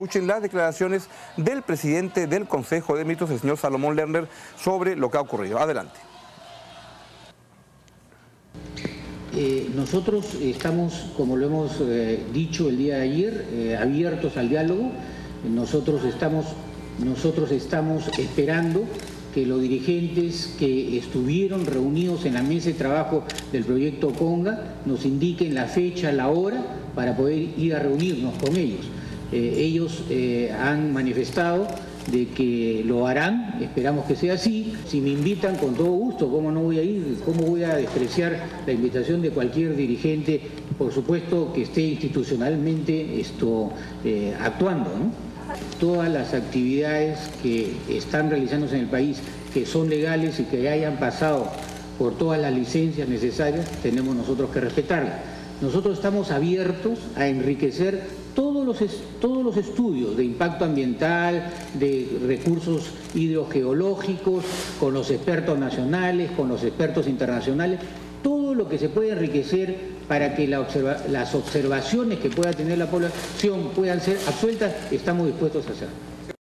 Escuchen las declaraciones del presidente del Consejo de Ministros, el señor Salomón Lerner, sobre lo que ha ocurrido. Adelante. Eh, nosotros estamos, como lo hemos eh, dicho el día de ayer, eh, abiertos al diálogo. Nosotros estamos, nosotros estamos esperando que los dirigentes que estuvieron reunidos en la mesa de trabajo del proyecto Conga nos indiquen la fecha, la hora, para poder ir a reunirnos con ellos. Eh, ellos eh, han manifestado de que lo harán, esperamos que sea así. Si me invitan, con todo gusto, ¿cómo no voy a ir? ¿Cómo voy a despreciar la invitación de cualquier dirigente, por supuesto, que esté institucionalmente esto, eh, actuando? Todas las actividades que están realizándose en el país, que son legales y que hayan pasado por todas las licencias necesarias, tenemos nosotros que respetarlas. Nosotros estamos abiertos a enriquecer todos todos los estudios de impacto ambiental, de recursos hidrogeológicos, con los expertos nacionales, con los expertos internacionales, todo lo que se puede enriquecer para que las observaciones que pueda tener la población puedan ser absueltas, estamos dispuestos a hacer.